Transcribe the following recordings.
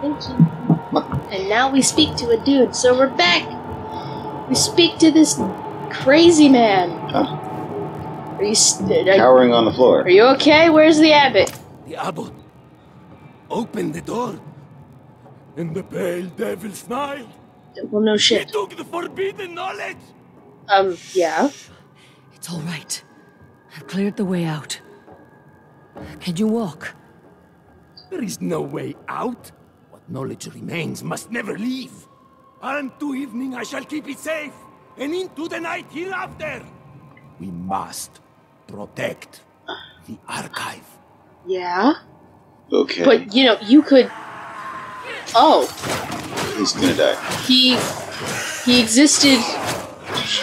Thank you. And now we speak to a dude, so we're back. We speak to this crazy man. Huh. Are you st- are, Cowering on the floor. are you okay? Where's the abbot? The abbot opened the door, and the pale devil smiled. Well, no He shit. took the forbidden knowledge. Um, yeah. It's all right. I've cleared the way out. Can you walk? There is no way out. What knowledge remains must never leave. Unto evening I shall keep it safe, and into the night hereafter. We must protect the archive. Yeah. Okay. But you know, you could. Oh, He's gonna die. he he existed.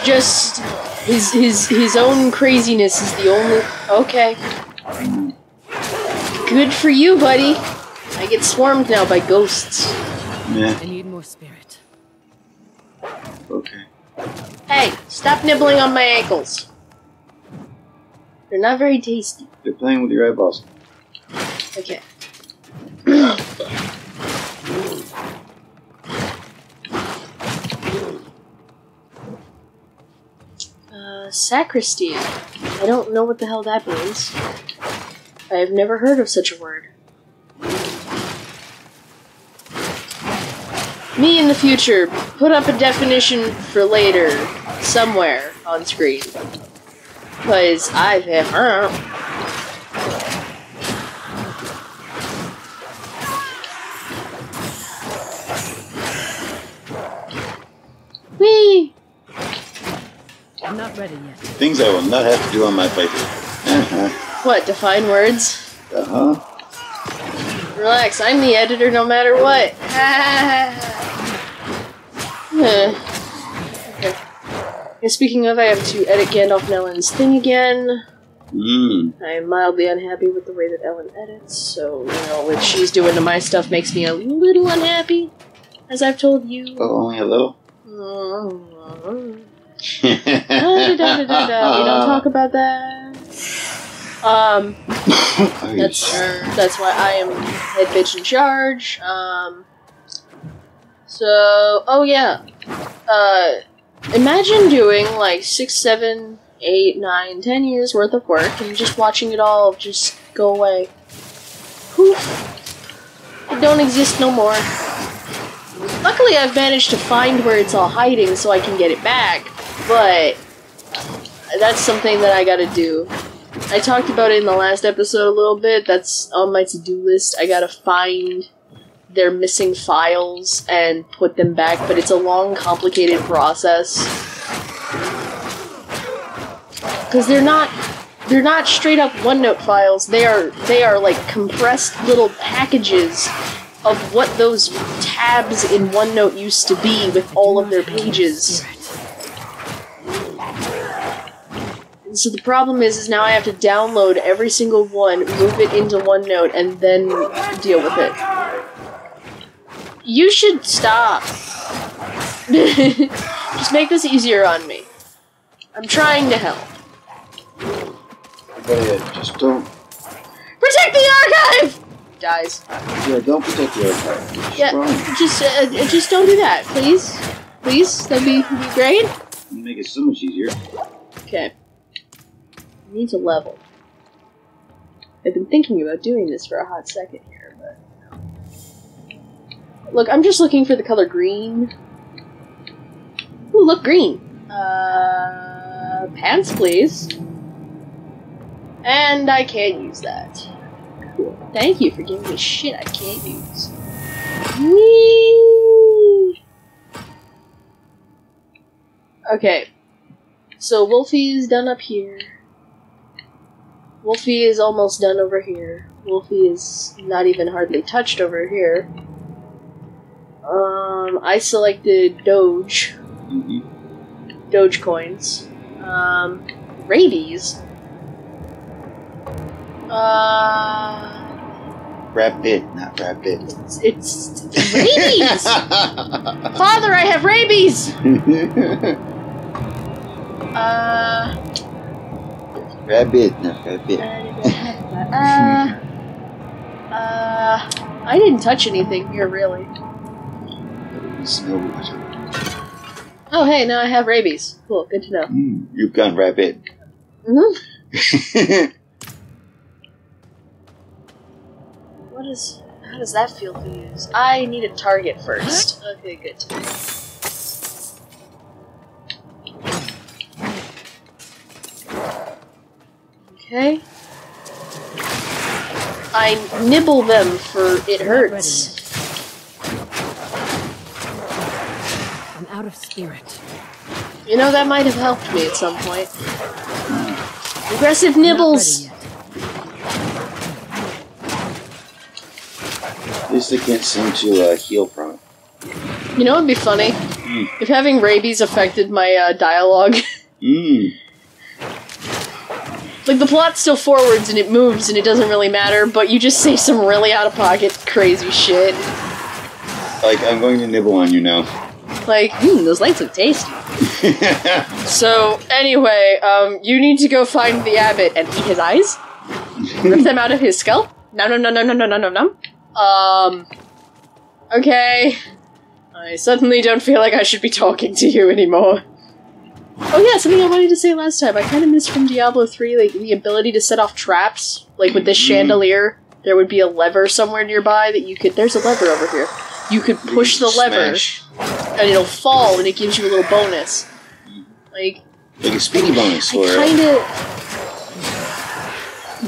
Just his his his own craziness is the only. Okay. Good for you, buddy. I get swarmed now by ghosts. Yeah. I need more spirit. Okay. Hey, stop nibbling on my ankles. They're not very tasty. You're playing with your eyeballs. Okay. uh, sacristy. I don't know what the hell that means. I have never heard of such a word. Me in the future, put up a definition for later, somewhere on screen. Because I've heard. Whee! I'm not ready yet. Things I will not have to do on my playthrough. Uh What, define words? Uh huh. Relax, I'm the editor no matter what. Okay. And speaking of, I have to edit Gandalf and Ellen's thing again. Mmm. I am mildly unhappy with the way that Ellen edits, so, you know, what she's doing to my stuff makes me a little unhappy, as I've told you. Oh, only a little. Mm. We don't talk about that. Um, That's sure? that's why I am head bitch in charge. Um. So, oh yeah. Uh, imagine doing like six, seven, eight, nine, ten years worth of work and just watching it all just go away. Poof. It don't exist no more. Luckily, I've managed to find where it's all hiding so I can get it back, but that's something that I gotta do. I talked about it in the last episode a little bit. That's on my to do list. I gotta find their missing files and put them back, but it's a long, complicated process. Because they're not. They're not straight up OneNote files. They are they are like compressed little packages of what those tabs in OneNote used to be with all of their pages. And so the problem is, is now I have to download every single one, move it into OneNote, and then deal with it. You should stop. Just make this easier on me. I'm trying to help. But yeah, just don't. Protect the archive. Dies. Yeah, don't protect the archive. It's Yeah, just uh, just don't do that, please. Please, that'd be, be great. Make it so much easier. Okay. Need to level. I've been thinking about doing this for a hot second here. Look, I'm just looking for the color green. Ooh, look, green. Uh, pants, please. And I can't use that. Cool. Thank you for giving me shit I can't use. Whee! Okay. So Wolfie is done up here. Wolfie is almost done over here. Wolfie is not even hardly touched over here. Um, I selected Doge. Mhm. Doge coins. Um, rabies. Uh, Rabbit, not rabbit. it's, it's rabies. Father, I have rabies. Uh, rabbit, not rabbit. uh, uh, I didn't touch anything here, really. Water. Oh, hey, now I have rabies. Cool, good to know. Mm, you've gone rabbit. hmm What is. How does that feel to use? I need a target first. Okay, good. to know. Okay. I nibble them for it hurts. I'm out of spirit. You know, that might have helped me at some point. Aggressive nibbles! At least they can't seem to uh, heal from it. You know what would be funny? If having rabies affected my uh, dialogue. Mm. like, the plot still forwards and it moves and it doesn't really matter, but you just say some really out of pocket crazy shit. Like, I'm going to nibble on you now. Like, hmm, those lights look tasty. So, anyway, um, you need to go find the abbot and eat his eyes. Rip them out of his skull. No, no, no, no, no, no, no, no, no. Um, okay. I suddenly don't feel like I should be talking to you anymore. Oh yeah, something I wanted to say last time. I kind of missed from Diablo 3, like, the ability to set off traps. Like, with this Mhm. chandelier, there would be a lever somewhere nearby that you could- there's a lever over here. You could push the lever, Smash. And it'll fall, and it gives you a little bonus. Like, Like a speedy bonus or kind of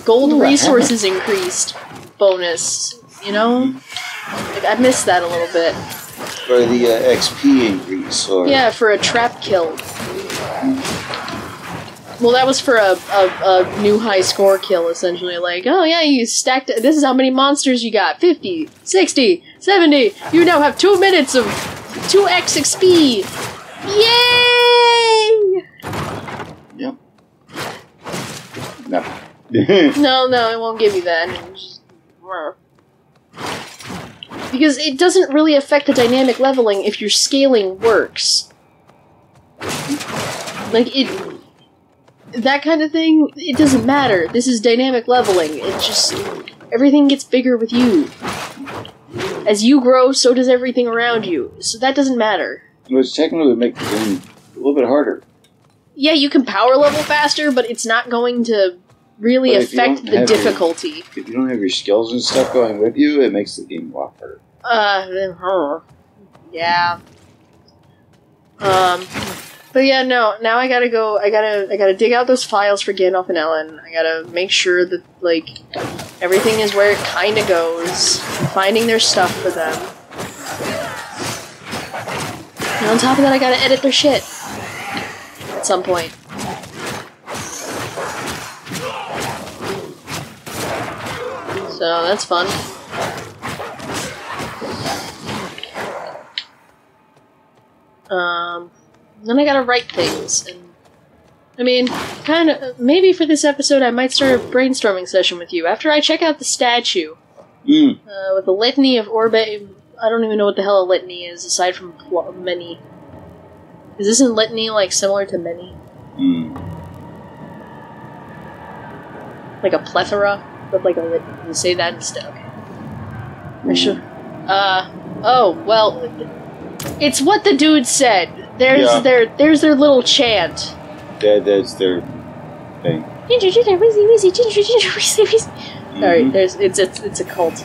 gold resources increased bonus. You know, like I missed that a little bit. For the uh, XP increase or Yeah, for a trap kill. Well, that was for a, a, a new high score kill, essentially. Like, oh yeah, you stacked. This is how many monsters you got 50, 60, 70. You now have two minutes of 2x XP. Yay! Yep. No. No, no, it won't give you that. Just- Because it doesn't really affect the dynamic leveling if your scaling works. Like, it. That kind of thing, it doesn't matter. This is dynamic leveling. It just. Everything gets bigger with you. As you grow, so does everything around you. So that doesn't matter. Which technically would make the game a little bit harder. Yeah, you can power level faster, but it's not going to really But affect the have your- difficulty. If you don't have your skills and stuff going with you, it makes the game a lot harder. Uh, yeah. Um, but yeah, no. Now I gotta go. I gotta. I gotta dig out those files for Gandalf and Ellen. I gotta make sure that like everything is where it kind of goes. Finding their stuff for them. And on top of that, I gotta edit their shit at some point. So that's fun. Um, then I gotta write things, and I mean, kind of maybe for this episode I might start a brainstorming session with you after I check out the statue Mm. uh, with a litany of orbe. I don't even know what the hell a litany is aside from pl- many. Is this in litany like similar to many, Mm. like a plethora, but like a litany? You say that instead. Okay. I should. Uh oh well. It's what the dude said. There's Yeah. their there's their little chant. That, that's their thing. Ginger, ginger, wheezy, wheezy, ginger, ginger, wheezy, wheezy. Sorry, Mhm. there's it's it's it's a cult.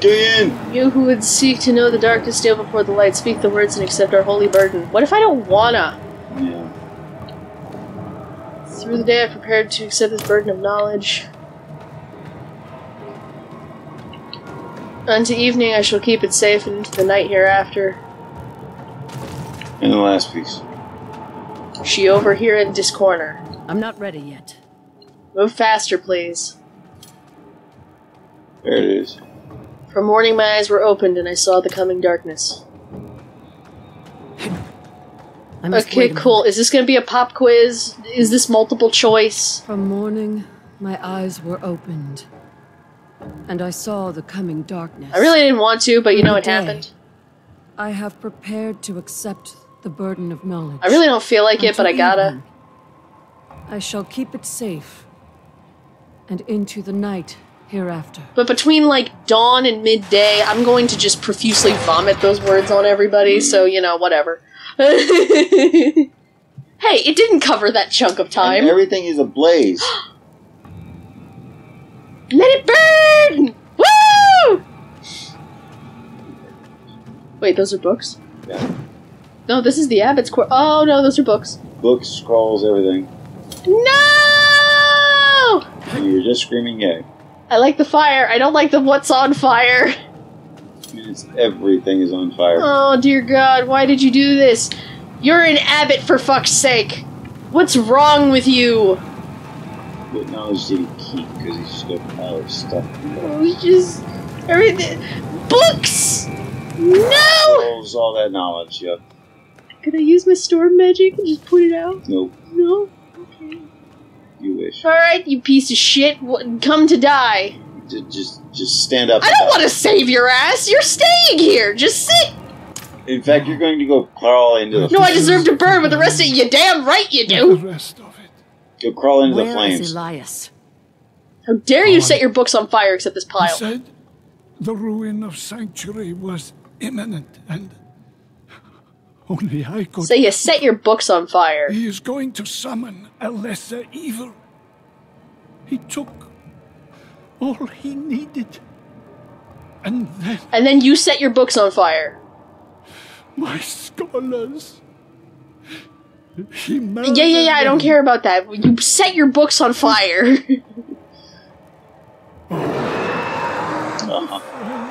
Gideon! You who would seek to know the darkness, stay before the light, speak the words and accept our holy burden. What if I don't wanna? Yeah. Through the day I've prepared to accept this burden of knowledge. Unto evening I shall keep it safe and into the night hereafter. And the last piece. She over here in this corner. I'm not ready yet. Move faster, please. There it is. From morning my eyes were opened and I saw the coming darkness. Okay, cool. Is this gonna be a pop quiz? Is this multiple choice? From morning, my eyes were opened, and I saw the coming darkness. I really didn't want to, but you know what happened. I have prepared to accept the burden of knowledge. I really don't feel like it, but I gotta. I shall keep it safe, and into the night Hereafter. But between like dawn and midday, I'm going to just profusely vomit those words on everybody, so you know, whatever. hey, it didn't cover that chunk of And time. everything is ablaze. Let it burn! Woo! Wait, those are books? Yeah. No, this is the Abbott's Court. Oh no, those are books. Books, scrolls, everything. No! You're just screaming yay. I like the fire. I don't like the what's on fire. It's, everything is on fire. Oh dear God, why did you do this? You're an abbot for fuck's sake. What's wrong with you? What knowledge did he keep? Because he's just got a pile of stuff. Oh, just everything. Books. No. Scrolls, all that knowledge, yep. Could I use my storm magic and just put it out? Nope, No. Okay. you wish. All right, you piece of shit. Wh- Come to die. Just, just, just stand up. I don't want to save your ass. You're staying here. Just sit. In fact, you're going to go crawl into the No, I deserve to burn with the rest of you. Damn right you do. The do. rest of it. go crawl into Where the is flames. Elias? How dare you On. set your books on fire except this He pile? said the ruin of Sanctuary was imminent and only I could. So you set your books on fire. He is going to summon a lesser evil. He took all he needed. And then And then you set your books on fire. my scholars. He Yeah, yeah, yeah, I don't care about that. You set your books on fire.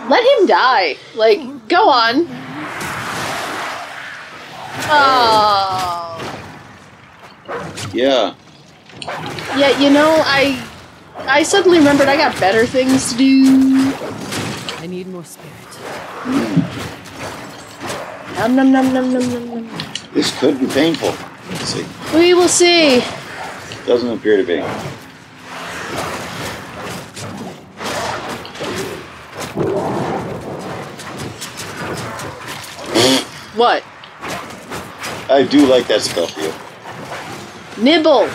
Let him die. Like, go on. Oh. Yeah. Yeah, you know, I I suddenly remembered I got better things to do. I need more spirit. Hmm. Num num num num num num num. This could be painful. Let's see. We will see. Doesn't appear to be. What? I do like that you. Nibble.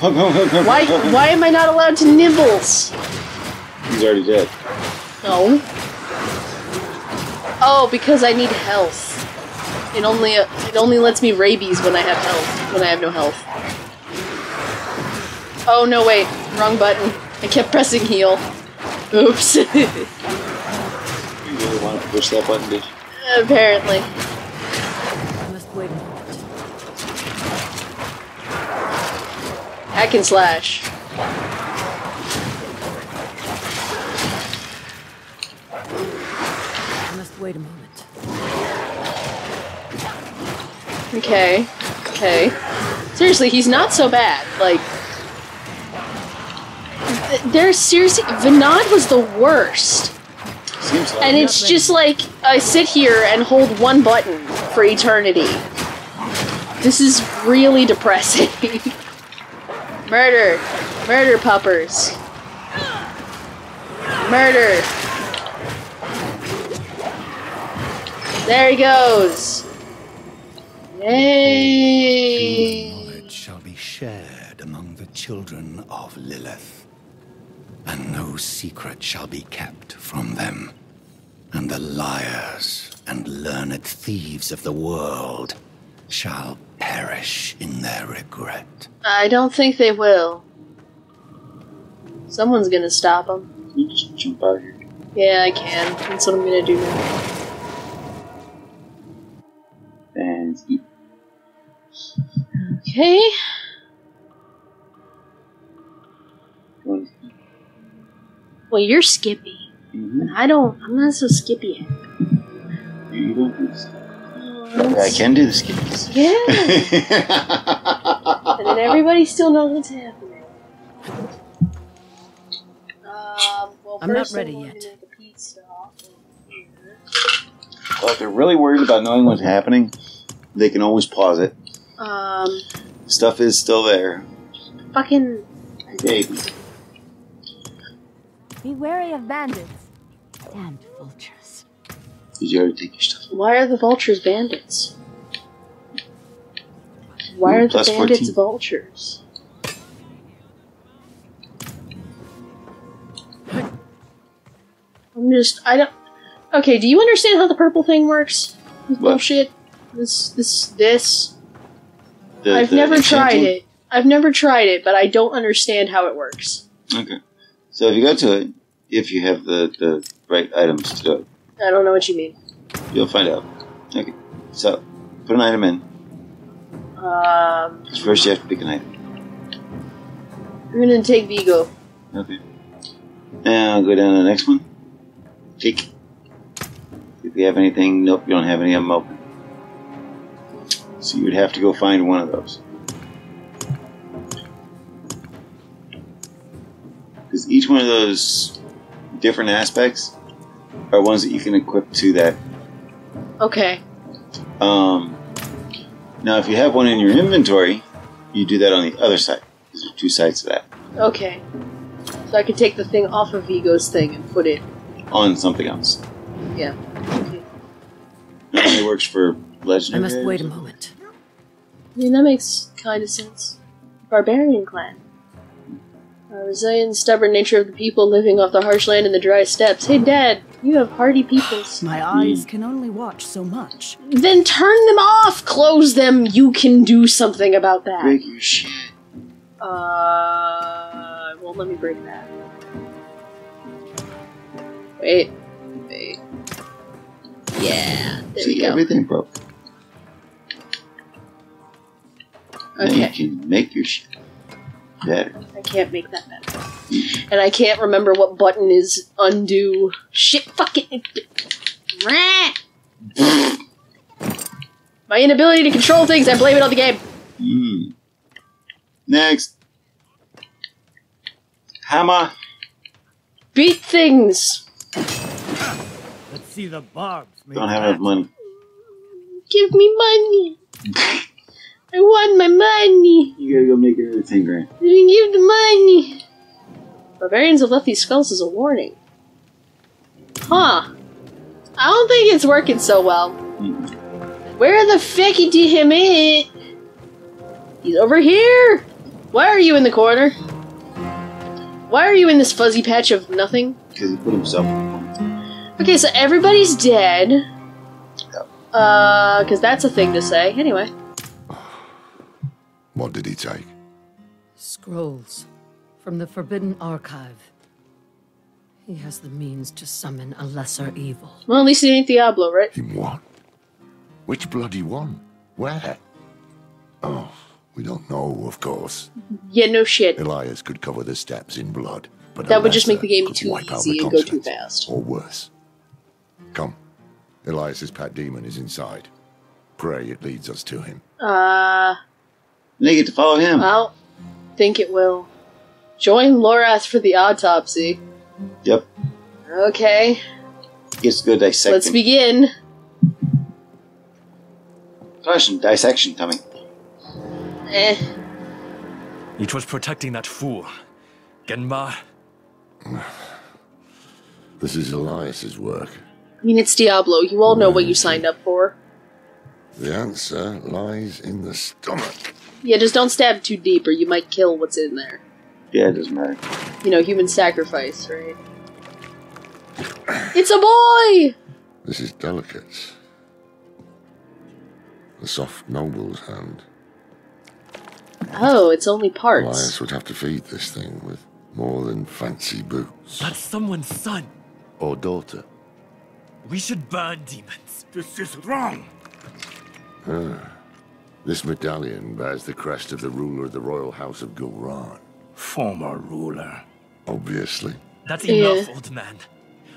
Why why am I not allowed to nibbles? He's already dead. No. Oh, because I need health. It only it only lets me rabies when I have health. When I have no health. Oh no! Wait, wrong button. I kept pressing heal. Oops. You really want to push that button, did you? Apparently. Hack and slash. I must wait a moment. Okay. Okay. Seriously, he's not so bad. Like, th- there's seriously Vhenard was the worst. Seems like And it. it's just like I sit here and hold one button for eternity. This is really depressing. Murder. Murder puppers. Murder. There he goes. Yay. knowledge shall be shared among the children of Lilith, and no secret shall be kept from them. And the liars and learned thieves of the world shall perish in their regret. I don't think they will. Someone's gonna stop them. You just jump out here. Yeah, I can. That's what I'm gonna do now. And eat. Okay. Well, you're Skippy. Mhm. And I don't. I'm not so Skippy. You don't do this. Oh, I can do the skippies. Yeah. and then everybody still knows what's happening. Um, well, I'm not ready going yet. to make a pizza off of here. well, if they're really worried about knowing what's happening, they can always pause it. Um, Stuff is still there. fucking. Baby. Be wary of bandits. Damned vultures. Did you already take your stuff? Why are the vultures bandits? Why Ooh, are the bandits 14. vultures? I'm just I don't. Okay, do you understand how the purple thing works? This What? bullshit. This this this. The- I've the never tried it. I've never tried it, but I don't understand how it works. Okay. So if you go to it, if you have the, the right items to do it, I don't know what you mean. you'll find out. Okay. So put an item in. Um, 'cause First, you have to pick an item. I'm gonna take Vigo. Okay. Now go down to the next one. Take. If you have anything, nope, you don't have any of them open. So you would have to go find one of those. Because each one of those different aspects are ones that you can equip to that. Okay. Um, now, if you have one in your inventory, you do that on the other side. Because there's two sides to that. Okay. So I could take the thing off of Vigo's thing and put it. On something else. Yeah. Okay. It only works for legendary. I must wait a moment. I mean, that makes kind of sense. Barbarian clan. A resilient, stubborn nature of the people living off the harsh land and the dry steppes. Hey, Dad, you have hardy peoples. My eyes can only watch so much. Then turn them off! Close them! You can do something about that. Break your shit. Uh, well, let me break that. Wait, wait. Yeah, there See, we go. everything broke. Now you can make your shit better. I can't make that better. And I can't remember what button is undo. Shit, fuck it. My inability to control things, I blame it on the game. Mm. Next. Hammer. Beat things. Let's see the barbs. make Don't have that. enough money. Give me money. I want my money. You gotta go make another 10 grand. You Give the money. Barbarians have left these skulls as a warning. Huh. I don't think it's working so well. Mm. Where the feck did him it? He's over here. Why are you in the corner? Why are you in this fuzzy patch of nothing? Because he put himself. Okay, so everybody's dead. Uh, because that's a thing to say. Anyway. What did he take? Scrolls from the Forbidden Archive. He has the means to summon a lesser evil. Well, at least it ain't Diablo, right? He won. Which bloody one? Where? Oh, we don't know, of course. Yeah, no shit. Elias could cover the steps in blood, but That would just make the game too easy the and go too fast. Or worse. Come. Elias's pet demon is inside. Pray it leads us to him. Uh, They get to follow him. I don't think it will. Join Lorath for the autopsy. Yep. Okay, Gets good go dissect let's begin. Caution, dissection coming. Eh. It was protecting that fool. Genma. This is Elias's work. I mean, it's Diablo. You all know what you signed up for. The answer lies in the stomach. Yeah, just don't stab too deep or you might kill what's in there. Yeah, it doesn't matter. You know, human sacrifice, right? It's a boy! This is delicate. The soft noble's hand. Oh, it's only parts. Elias parts. would have to feed this thing with more than fancy boots. That's someone's son. Or daughter. We should burn demons. This is wrong. This medallion bears the crest of the ruler of the royal house of Gulran. Former ruler. Obviously. That's Yeah. enough, old man.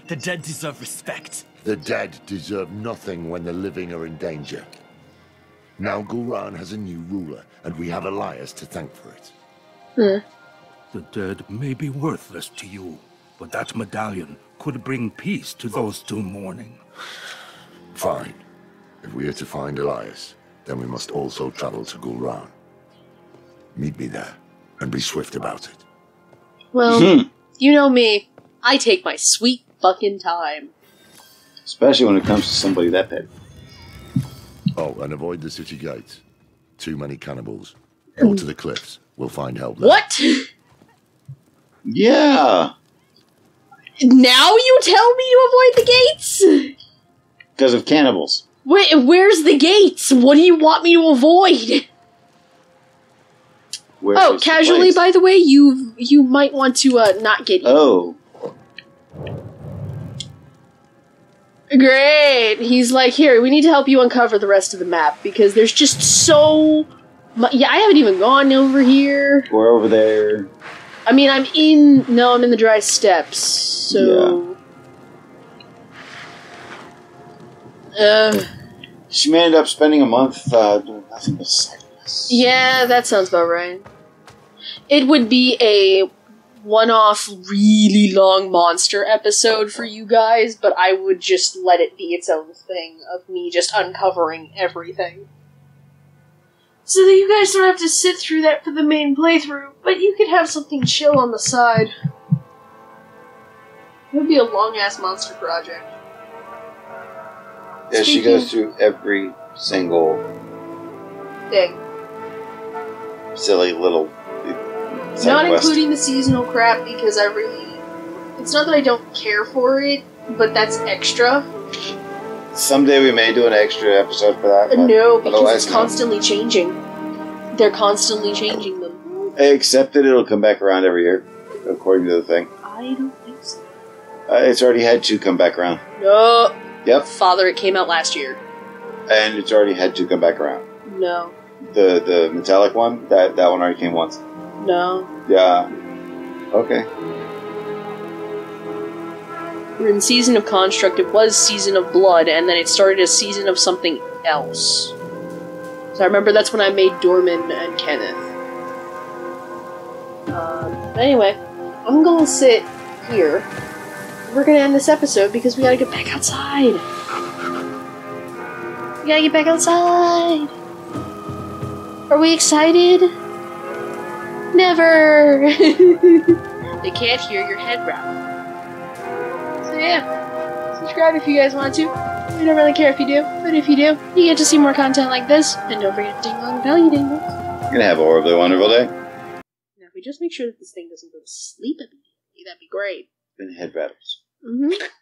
The dead deserve respect. The dead deserve nothing when the living are in danger. Now Gulran has a new ruler, and we have Elias to thank for it. Hmm. The dead may be worthless to you, but that medallion could bring peace to those two mourning. Fine. If we are to find Elias, then we must also travel to Gulran. Meet me there, and be swift about it. Well, hmm. you know me. I take my sweet fucking time. Especially when it comes to somebody that big. Oh, and avoid the city gates. Too many cannibals. Go to the cliffs. We'll find help there. What? Yeah! Now you tell me to avoid the gates? Because of cannibals. Wait, where's the gates? What do you want me to avoid? Where's oh, casually, place? by the way, you you might want to uh, not get eaten. Oh. Great. He's like, here, we need to help you uncover the rest of the map because there's just so much. Yeah, I haven't even gone over here. We're over there. I mean, I'm in. No, I'm in the dry steppes. So. Uh, She may end up spending a month uh, doing nothing but side quests. yeah, that sounds about right. It would be a one off, really long monster episode for you guys, but I would just let it be its own thing of me just uncovering everything. So that you guys don't have to sit through that for the main playthrough, but you could have something chill on the side. It would be a long ass monster project. Yeah, she goes through every single Thing. silly little. Not including the seasonal crap because I really. It's not that I don't care for it, but that's extra. Someday we may do an extra episode for that. but no, because it's no. constantly changing. They're constantly changing them. Except that it'll come back around every year, according to the thing. I don't think so. Uh, it's already had two come back around. No. Yep, Father, it came out last year. and it's already had to come back around. No. The the metallic one that that one already came once. No. Yeah. Okay. We're in Season of Construct. It was Season of Blood, and then it started as Season of something else. So I remember that's when I made Dorman and Kenneth. Um, anyway, I'm gonna sit here. We're gonna end this episode because we gotta get back outside. We gotta get back outside. Are we excited? Never. they can't hear your head wrap. So yeah, subscribe if you guys want to. We don't really care if you do, but if you do, you get to see more content like this. And don't forget to ding on the bell, you dingle. You're gonna have a horribly wonderful day. Now, if we just make sure that this thing doesn't go to sleep immediately, that'd be great. Then head rattles. Mm-hmm.